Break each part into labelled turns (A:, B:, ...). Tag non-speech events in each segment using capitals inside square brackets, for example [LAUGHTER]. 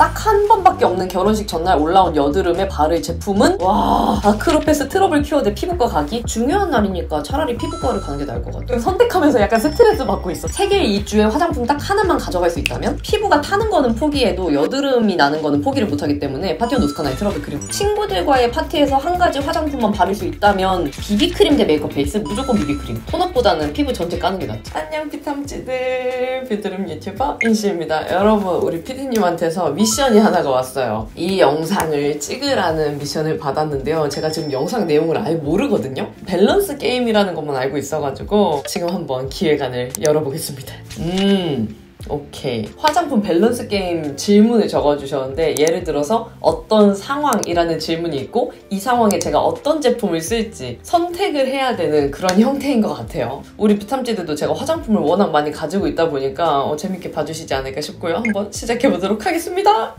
A: 딱 한 번밖에 없는 결혼식 전날 올라온 여드름에 바를 제품은 와 아크로패스 트러블 큐어 대 피부과 가기? 중요한 날이니까 차라리 피부과를 가는 게 나을 것 같아. 선택하면서 약간 스트레스 받고 있어. 세계 일주에 화장품 딱 하나만 가져갈 수 있다면 피부가 타는 거는 포기해도 여드름이 나는 거는 포기를 못하기 때문에 파티온 노스카나의 트러블 크림. 친구들과의 파티에서 한 가지 화장품만 바를 수 있다면 비비크림 대 메이크업 베이스? 무조건 비비크림. tone-up보다는 피부 전체 까는 게 낫지. 안녕 피탐지들. 여드름 유튜버 인시입니다. 여러분 우리 피디님한테서 미션이 하나가 왔어요. 이 영상을 찍으라는 미션을 받았는데요. 제가 지금 영상 내용을 아예 모르거든요. 밸런스 게임이라는 것만 알고 있어가지고 지금 한번 기획안을 열어보겠습니다. 음 오케이. 화장품 밸런스 게임 질문을 적어주셨는데 예를 들어서 어떤 상황이라는 질문이 있고 이 상황에 제가 어떤 제품을 쓸지 선택을 해야 되는 그런 [LAUGHS] 형태인 것 같아요. 우리 비탐지들도 제가 화장품을 워낙 많이 가지고 있다 보니까 어, 재밌게 봐주시지 않을까 싶고요. 한번 시작해보도록 하겠습니다.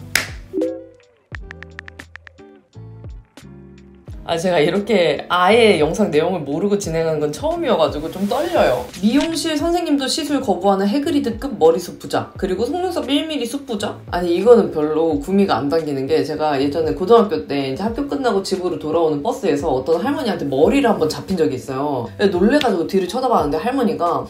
A: 아 제가 이렇게 아예 영상 내용을 모르고 진행하는 건 처음이어가지고 좀 떨려요. 미용실 선생님도 시술 거부하는 해그리드급 머리숱 부자 그리고 속눈썹 1mm 숱 부자? 아니 이거는 별로 구미가 안 당기는 게 제가 예전에 고등학교 때 이제 학교 끝나고 집으로 돌아오는 버스에서 어떤 할머니한테 머리를 한번 잡힌 적이 있어요. 놀래가지고 뒤를 쳐다봤는데 할머니가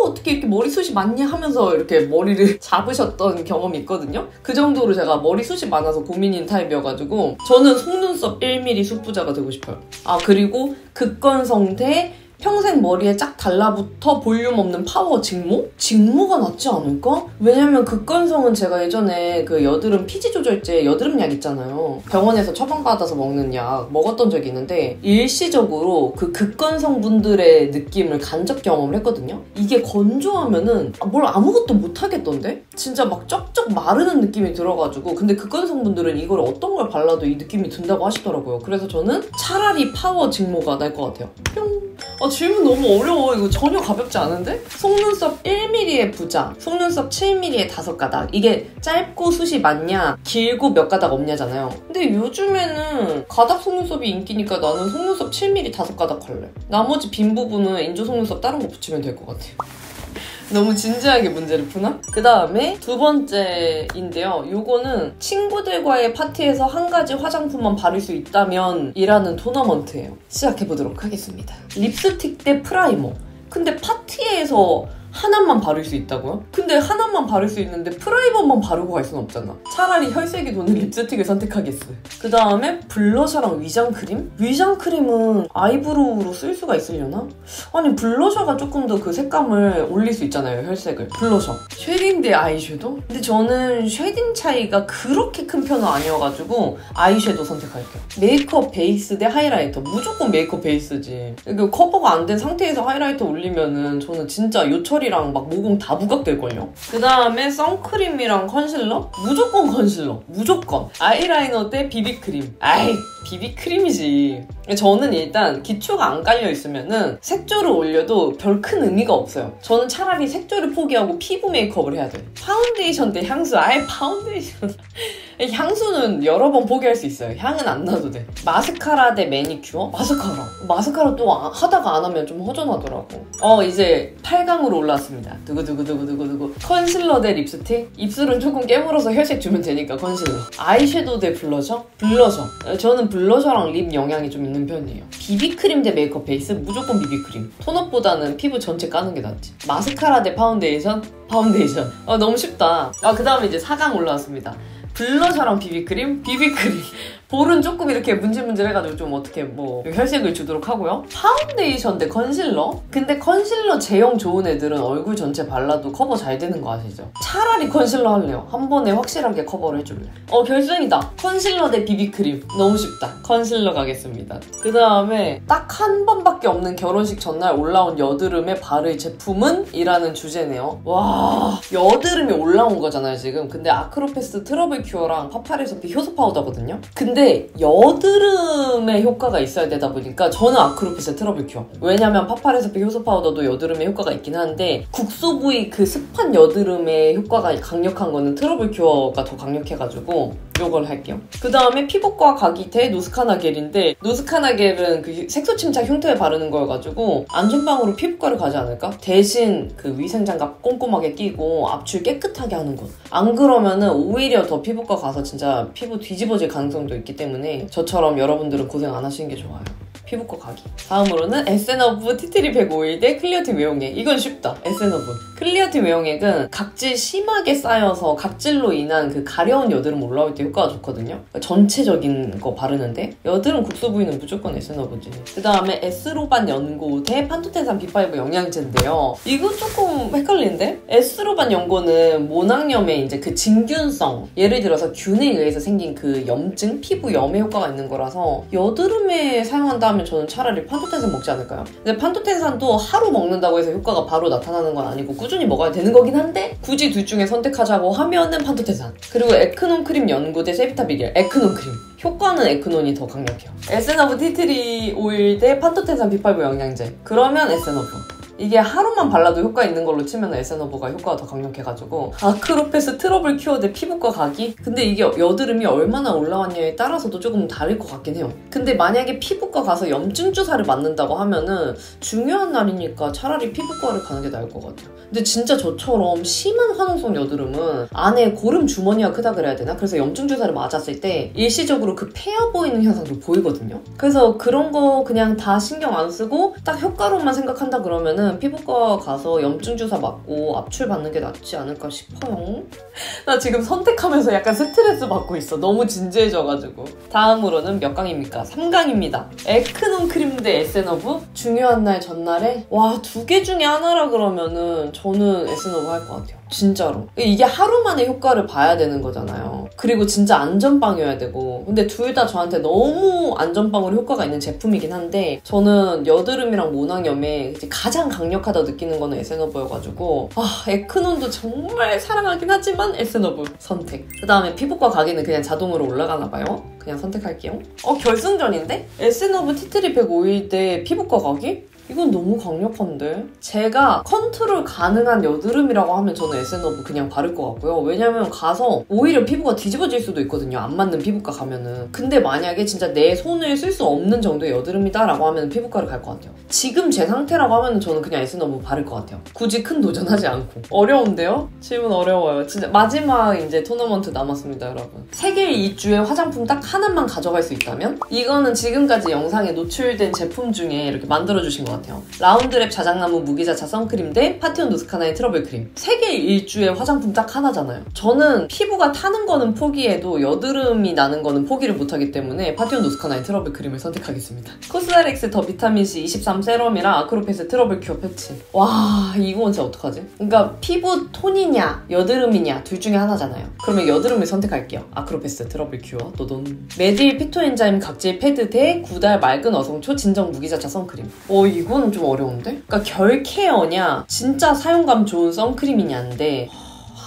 A: 어떻게 이렇게 머리숱이 많냐 하면서 이렇게 머리를 [LAUGHS] 잡으셨던 경험이 있거든요. 그 정도로 제가 머리숱이 많아서 고민인 타입이어가지고 저는 속눈썹 1mm 숱부자가 되고 싶어요. 아 그리고 극건성 대 평생 머리에 쫙 달라붙어 볼륨 없는 파워 직모? 직모가 낫지 않을까? 왜냐면 극건성은 제가 예전에 그 여드름 피지 조절제 여드름 약 있잖아요. 병원에서 처방받아서 먹는 약 먹었던 적이 있는데 일시적으로 그 극건성 분들의 느낌을 간접 경험을 했거든요. 이게 건조하면은 뭘 아무것도 못 하겠던데? 진짜 막 쩍쩍 마르는 느낌이 들어가지고 근데 극건성 분들은 이걸 어떤 걸 발라도 이 느낌이 든다고 하시더라고요. 그래서 저는 차라리 파워 직모가 나을 것 같아요. 뿅! 아, 질문 너무 어려워. 이거 전혀 가볍지 않은데? 속눈썹 1mm 숱 부자, 속눈썹 7mm의 다섯 가닥. 이게 짧고 숱이 많냐, 길고 몇 가닥 없냐잖아요. 근데 요즘에는 가닥 속눈썹이 인기니까 나는 속눈썹 7mm 다섯 가닥 할래. 나머지 빈 부분은 인조 속눈썹 다른 거 붙이면 될 것 같아요. 너무 진지하게 문제를 푸나? 그 다음에 두 번째인데요. 요거는 친구들과의 파티에서 한 가지 화장품만 바를 수 있다면 이라는 토너먼트예요. 시작해보도록 하겠습니다. 립스틱 대 primer. 근데 파티에서 하나만 바를 수 있다고요? 근데 하나만 바를 수 있는데 프라이머만 바르고 갈 수는 없잖아. 차라리 혈색이 도는 립스틱을 선택하겠어. 그 다음에 블러셔랑 위장 크림? 위장 크림은 아이브로우로 쓸 수가 있으려나? 아니 블러셔가 조금 더 그 색감을 올릴 수 있잖아요, 혈색을. 블러셔. 쉐딩 대 아이섀도우? 근데 저는 쉐딩 차이가 그렇게 큰 편은 아니어가지고 아이섀도우 선택할게요. 메이크업 베이스 대 하이라이터. 무조건 메이크업 베이스지. 커버가 안 된 상태에서 하이라이터 올리면은 저는 진짜 요철 이랑 막 모공 다 부각될걸요? 그 다음에 선크림이랑 컨실러? 무조건 컨실러. 무조건. 아이라이너 대 비비크림. 아이, 비비크림이지. 저는 일단 기초가 안 깔려 있으면은 색조를 올려도 별 큰 의미가 없어요. 저는 차라리 색조를 포기하고 피부 메이크업을 해야 돼. 파운데이션 대 향수. 아예 파운데이션. 향수는 여러 번 포기할 수 있어요. 향은 안 나도 돼. 마스카라 대 매니큐어? 마스카라. 마스카라 또 아- 하다가 안 하면 좀 허전하더라고. 어, 이제 8강으로 올라왔습니다. 두구두구두구두구두구. 컨실러 대 립스틱? 입술은 조금 깨물어서 혈색 주면 되니까 컨실러. 아이섀도우 대 블러셔? 블러셔. 어, 저는 블러셔랑 립 영향이 좀 있는 편이에요. 비비크림 대 메이크업 베이스? 무조건 비비크림. 톤업보다는 피부 전체 까는 게 낫지. 마스카라 대 파운데이션? 파운데이션. 아, 너무 쉽다. 아, 그 다음에 이제 4강 올라왔습니다. 블러셔랑 비비크림? 비비크림. 볼은 조금 이렇게 문질문질해가지고 좀 어떻게 뭐 혈색을 주도록 하고요. 파운데이션 대 컨실러? 근데 컨실러 제형 좋은 애들은 얼굴 전체 발라도 커버 잘 되는 거 아시죠? 차라리 컨실러 할래요. 한 번에 확실하게 커버를 해줄래. 어 결승이다. 컨실러 대 비비크림. 너무 쉽다. 컨실러 가겠습니다. 그 다음에 딱 한 번밖에 없는 결혼식 전날 올라온 여드름에 바를 제품은? 이라는 주제네요. 와 여드름이 올라온 거잖아요 지금. 근데 아크로패스 트러블 큐어랑 파파레서피 효소 파우더거든요. 근데 여드름에 효과가 있어야 되다 보니까 저는 아크로패스 트러블 큐어. 왜냐면 파파레서피 효소 파우더도 여드름에 효과가 있긴 한데 국소 부위 그 습한 여드름에 효과가 강력한 거는 트러블 큐어가 더 강력해가지고 요걸 할게요. 그 다음에 피부과 가기 대 노스카나 겔인데 노스카나 겔은 그 색소 침착 흉터에 바르는 거여가지고 안전빵으로 피부과를 가지 않을까? 대신 그 위생장갑 꼼꼼하게 끼고 압출 깨끗하게 하는 것. 안 그러면은 오히려 더 피부과 가서 진짜 피부 뒤집어질 가능성도 있기 때문에 저처럼 여러분들은 고생 안 하시는 게 좋아요. 피부과 가기. 다음으로는 에센어브 티트리 100 오일 대 클리어틴 외용액. 이건 쉽다. 에센어브. 클리어틴 외용액은 각질 심하게 쌓여서 각질로 인한 그 가려운 여드름 올라올 때 효과가 좋거든요. 그러니까 전체적인 거 바르는데 여드름 국소 부위는 무조건 에센어브지. 그 다음에 에스로반 연고 대 판토텐산 B5 영양제인데요. 이거 조금 헷갈리는데? 에스로반 연고는 모낭염의 이제 그 진균성 예를 들어서 균에 의해서 생긴 그 염증, 피부염에 효과가 있는 거라서 여드름에 사용한다면 저는 차라리 판토텐산 먹지 않을까요? 근데 판토텐산도 하루 먹는다고 해서 효과가 바로 나타나는 건 아니고 꾸준히 먹어야 되는 거긴 한데 굳이 둘 중에 선택하자고 하면은 판토텐산. 그리고 에크논 크림 연고 대 세비타 비겔 에크논 크림. 효과는 에크논이 더 강력해요. 에센어브 티트리 오일 대 판토텐산 B5 영양제. 그러면 에센어브 이게 하루만 발라도 효과 있는 걸로 치면 에센어브가 효과가 더 강력해가지고 아크로패스 트러블 큐어 대 피부과 가기? 근데 이게 여드름이 얼마나 올라왔냐에 따라서도 조금 다를 것 같긴 해요. 근데 만약에 피부과 가서 염증 주사를 맞는다고 하면은 중요한 날이니까 차라리 피부과를 가는 게 나을 것 같아요. 근데 진짜 저처럼 심한 화농성 여드름은 안에 고름 주머니가 크다 그래야 되나? 그래서 염증 주사를 맞았을 때 일시적으로 그 패여 보이는 현상도 보이거든요. 그래서 그런 거 그냥 다 신경 안 쓰고 딱 효과로만 생각한다 그러면은 피부과 가서 염증 주사 맞고 압출 받는 게 낫지 않을까 싶어요. [LAUGHS] 나 지금 선택하면서 약간 스트레스 받고 있어. 너무 진지해져가지고. 다음으로는 몇 강입니까? 3강입니다. 에크논 크림 대 에센어브? 중요한 날 전날에 와 두 개 중에 하나라 그러면은 저는 에센어브 할 것 같아요. 진짜로. 이게 하루 만에 효과를 봐야 되는 거잖아요. 그리고 진짜 안전빵이어야 되고. 근데 둘 다 저한테 너무 안전빵으로 효과가 있는 제품이긴 한데 저는 여드름이랑 모낭염에 가장 강력하다 느끼는 거는 에센어브여가지고 아 에크논도 정말 사랑하긴 하지만 에센어브 선택. 그 다음에 피부과 가기는 그냥 자동으로 올라가나 봐요. 그냥 선택할게요. 어 결승전인데? 에센어브 티트리 100 오일 대 피부과 가기? 이건 너무 강력한데? 제가 컨트롤 가능한 여드름이라고 하면 저는 에센어브 그냥 바를 것 같고요. 왜냐면 가서 오히려 피부가 뒤집어질 수도 있거든요. 안 맞는 피부과 가면은. 근데 만약에 진짜 내 손을 쓸 수 없는 정도의 여드름이다라고 하면 피부과를 갈 것 같아요. 지금 제 상태라고 하면 저는 그냥 에센어브 바를 것 같아요. 굳이 큰 도전하지 않고. 어려운데요? 질문 어려워요. 진짜 마지막 이제 토너먼트 남았습니다, 여러분. 세계 일주에 화장품 딱 하나만 가져갈 수 있다면? 이거는 지금까지 영상에 노출된 제품 중에 이렇게 만들어주신 것 같아요. 같아요. 라운드랩 자작나무 무기자차 선크림 대 파티온 노스카나의 트러블 크림. 세계 일주의 화장품 딱 하나잖아요. 저는 피부가 타는 거는 포기해도 여드름이 나는 거는 포기를 못하기 때문에 파티온 노스카나의 트러블 크림을 선택하겠습니다. 코스알엑스 더 비타민C 23 세럼이랑 아크로패스 트러블 큐어 패치. 와 이건 진짜 어떡하지? 그러니까 피부 톤이냐 여드름이냐 둘 중에 하나잖아요. 그러면 여드름을 선택할게요. 아크로패스 트러블 큐어 또돈 메디힐 피토엔자임 각질 패드 대 구달 맑은 어성초 진정 무기자차 선크림. 어 이거 이거는 좀 어려운데? 그러니까 결 케어냐 진짜 사용감 좋은 선크림이냐인데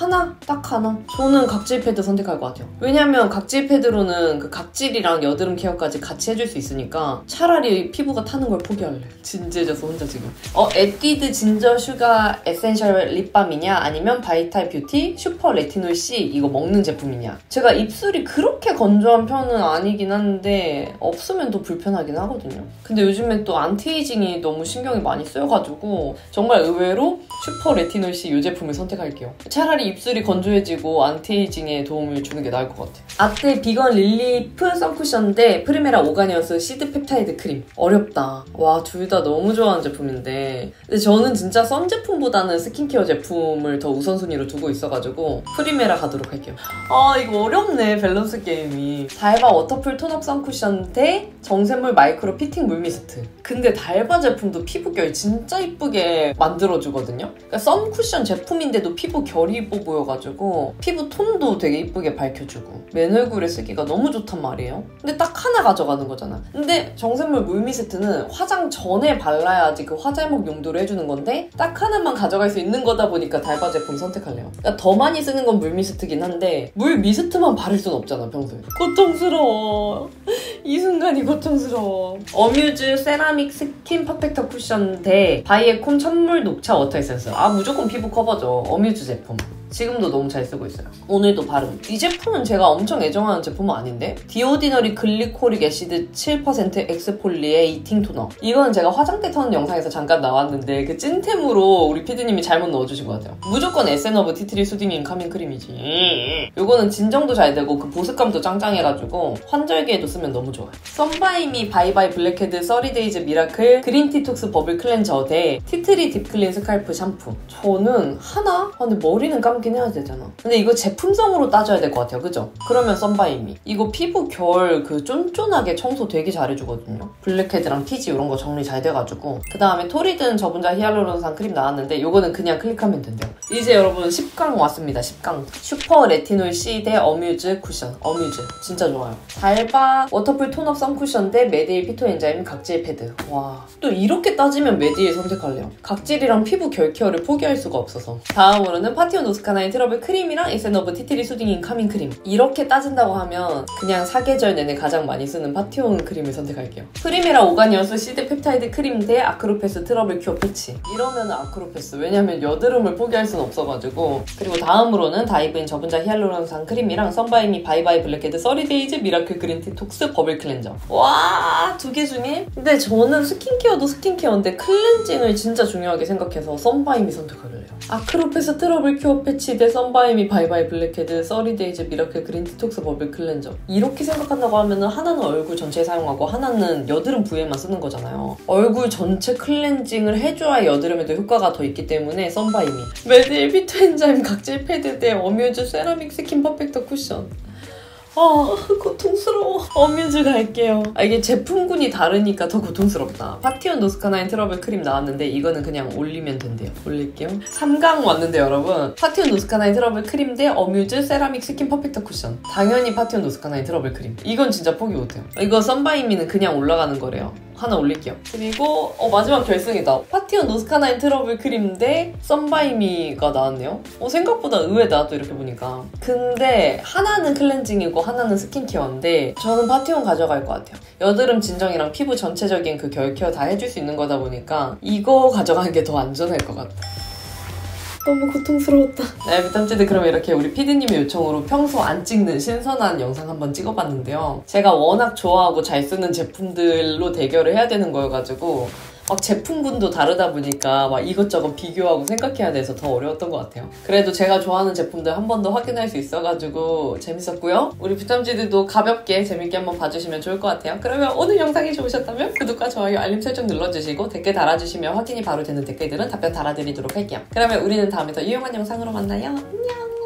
A: 하나? 딱 하나? 저는 각질 패드 선택할 것 같아요. 왜냐면 각질 패드로는 그 각질이랑 여드름 케어까지 같이 해줄 수 있으니까 차라리 피부가 타는 걸 포기할래. 진지해져서 혼자 지금. 어, 에뛰드 진저 슈가 에센셜 립밤이냐 아니면 바이탈 뷰티 슈퍼 레티놀 C 이거 먹는 제품이냐. 제가 입술이 그렇게 건조한 편은 아니긴 한데 없으면 더 불편하긴 하거든요. 근데 요즘엔 또 안티에이징이 너무 신경이 많이 쓰여가지고 정말 의외로 슈퍼 레티놀 C 이 제품을 선택할게요. 차라리 입술이 건조해지고 안티에이징에 도움을 주는 게 나을 것 같아요. 아떼 비건 릴리프 선쿠션 대 프리메라 오가니어스 시드 펩타이드 크림. 어렵다. 와, 둘 다 너무 좋아하는 제품인데. 근데 저는 진짜 선 제품보다는 스킨케어 제품을 더 우선순위로 두고 있어가지고 프리메라 가도록 할게요. 아, 이거 어렵네, 밸런스 게임이. 달바 워터풀 톤업 선쿠션 대 정샘물 마이크로 피팅 물미스트. 근데 달바 제품도 피부 결 진짜 이쁘게 만들어주거든요. 그러니까 선쿠션 제품인데도 피부 결이 이뻐 보여가지고 피부 톤도 되게 이쁘게 밝혀주고 맨 얼굴에 쓰기가 너무 좋단 말이에요. 근데 딱 하나 가져가는 거잖아. 근데 정샘물 물미스트는 화장 전에 발라야지 그 화잘목 용도로 해주는 건데 딱 하나만 가져갈 수 있는 거다 보니까 달바 제품 선택할래요. 그러니까 더 많이 쓰는 건 물 미스트긴 한데 물 미스트만 바를 순 없잖아 평소에. 고통스러워. 이 순간이 고통스러워. 어뮤즈 세라믹 스킨 퍼펙터 쿠션 대 바이에콤 찻물 녹차 워터 에센스. 아 무조건 피부 커버죠. 어뮤즈 제품. 지금도 너무 잘 쓰고 있어요. 오늘도 바름. 이 제품은 제가 엄청 애정하는 제품은 아닌데 디오디너리 glycolic acid 7% exfoliating 토너. 이거는 제가 화장대 터는 영상에서 잠깐 나왔는데 그 찐템으로 우리 피디님이 잘못 넣어주신 것 같아요. 무조건 에센허브 티트리 수딩 인 카밍 크림이지. 요거는 진정도 잘 되고 그 보습감도 짱짱해가지고 환절기에도 쓰면 너무 좋아요. 썬바이미 바이바이 블랙헤드 30데이즈 미라클 그린티 톡스 버블 클렌저 대 티트리 딥클린 스칼프 샴푸. 저는 하나? 아, 근데 머리는 감긴 해야 되잖아. 근데 이거 제품성으로 따져야 될 것 같아요. 그죠? 그러면 썬바이미. 이거 피부 결 그 쫀쫀하게 청소 되게 잘해주거든요. 블랙헤드랑 피지 이런 거 정리 잘 돼가지고. 그 다음에 토리든 저분자 히알루론산 크림 나왔는데 이거는 그냥 클릭하면 된대요. 이제 여러분 10강 왔습니다. 10강. 슈퍼 레티놀 C 대 어뮤즈 쿠션. 어뮤즈. 진짜 좋아요. 달바 워터풀 톤업 선쿠션 대 메디힐 피토 엔자임 각질 패드. 와. 또 이렇게 따지면 메디힐 선택할래요. 각질이랑 피부 결 케어를 포기할 수가 없어서. 다음으로는 파티온 노스카나인 트러블 크림이랑 에센허브 티트리 수딩 인 카밍 크림. 이렇게 따진다고 하면 그냥 사계절 내내 가장 많이 쓰는 파티온 크림을 선택할게요. 프리메라 오가니어스 시드 펩타이드 크림 대 아크로패스 트러블 큐어 패치. 이러면 아크로패스. 왜냐면 여드름을 포기할 순 없어가지고. 그리고 다음으로는 다이브인 저분자 히알루론산 크림이랑 썬바이미 바이바이 블랙헤드 30데이즈 미라클 그린티 톡스 버블 클렌저. 와, 두 개 중에? 근데 저는 스킨케어도 스킨케어인데 클렌징을 진짜 중요하게 생각해서 썬바이미 선택하려고요. 아크로패스 트러블 큐어 패치 대 썬바이미 바이바이 블랙헤드 30데이즈 미라클 그린티 톡스 버블 클렌저. 이렇게 생각한다고 하면 하나는 얼굴 전체에 사용하고 하나는 여드름 부위에만 쓰는 거잖아요. 얼굴 전체 클렌징을 해줘야 여드름에도 효과가 더 있기 때문에 썬바이미. 메디힐 피토 엔자임 각질 패드 대 어뮤즈 세라믹 스킨 퍼펙터 쿠션. 아 고통스러워. 어뮤즈 갈게요. 아, 이게 제품군이 다르니까 더 고통스럽다. 파티온 노스카나인 트러블 크림 나왔는데 이거는 그냥 올리면 된대요. 올릴게요. 3강 왔는데 여러분 파티온 노스카나인 트러블 크림 대 어뮤즈 세라믹 스킨 퍼펙터 쿠션. 당연히 파티온 노스카나인 트러블 크림. 이건 진짜 포기 못해요. 이거 썬바이미는 그냥 올라가는 거래요 하나 올릴게요. 그리고 어, 마지막 결승이다. 파티온 노스카나인 트러블 크림 대 썬바이미가 나왔네요. 어, 생각보다 의외다 또 이렇게 보니까. 근데 하나는 클렌징이고 하나는 스킨케어인데 저는 파티온 가져갈 것 같아요. 여드름 진정이랑 피부 전체적인 그 결케어 다 해줄 수 있는 거다 보니까 이거 가져가는 게 더 안전할 것 같아. 너무 고통스러웠다. 네, 비탐지드 그럼 이렇게 우리 피디님의 요청으로 평소 안 찍는 신선한 영상 한번 찍어봤는데요. 제가 워낙 좋아하고 잘 쓰는 제품들로 대결을 해야 되는 거여가지고 막 제품군도 다르다 보니까 막 이것저것 비교하고 생각해야 돼서 더 어려웠던 것 같아요. 그래도 제가 좋아하는 제품들 한 번 더 확인할 수 있어가지고 재밌었고요. 우리 비탐지드도 가볍게 재밌게 한번 봐주시면 좋을 것 같아요. 그러면 오늘 영상이 좋으셨다면 구독과 좋아요, 알림 설정 눌러주시고 댓글 달아주시면 확인이 바로 되는 댓글들은 답변 달아드리도록 할게요. 그러면 우리는 다음에 더 유용한 영상으로 만나요. 안녕!